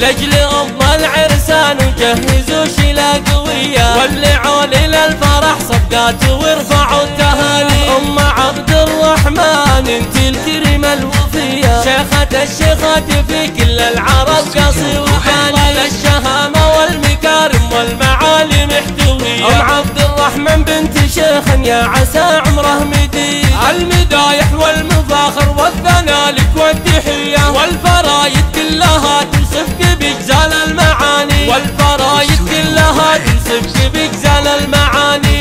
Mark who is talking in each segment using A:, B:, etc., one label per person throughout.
A: لاجل ام العرسان وجهزوا شيلة قوية ولعوا للفرح صفقات وارفعوا التهاني. أم عبد الرحمن انت الكريمة الوفية. شيخة الشيخات في كل العرب قصي وفاني الشهامة والمكارم والمعالي محتوية أم عبد الرحمن بنت شيخ يا عسى عمره مديد المدايح والمفاخر والثناء لك والتحية. والفرايد كلها كلها توصفك بجزال المعاني.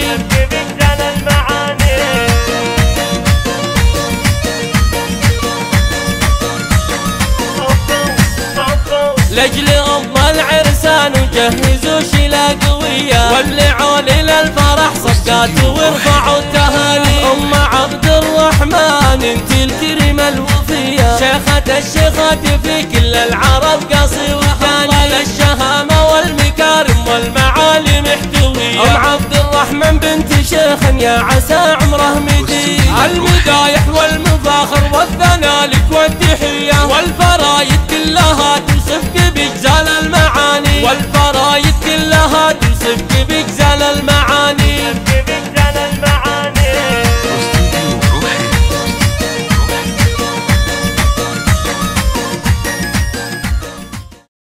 A: لاجل ام العرسان وجهزوا شيلة قوية ولعوا للفرح صفقات وارفعوا التهاني. أم عبد الرحمن انت الكريمة الوفية. شيخة الشيخات في كل العرب يا عسى عمره مديد المدايح والمفاخر والثناء لك والتحية. والفرايد كلها توصفك بجزال المعاني. والفرايد